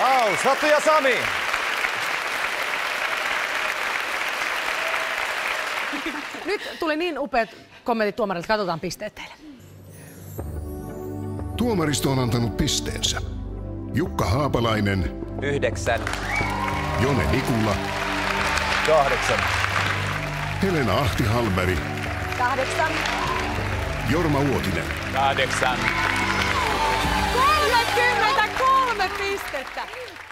Vau, Satu ja Sami. Nyt tuli niin upeat kommentit tuomarilta. Katsotaan pisteet teille. Tuomaristo on antanut pisteensä. Jukka Haapalainen, Yhdeksän. Jone Nikula, Kahdeksan. Helena Ahti-Halmeri, Kahdeksan. Jorma Uotinen. Kahdeksan. Pistettä!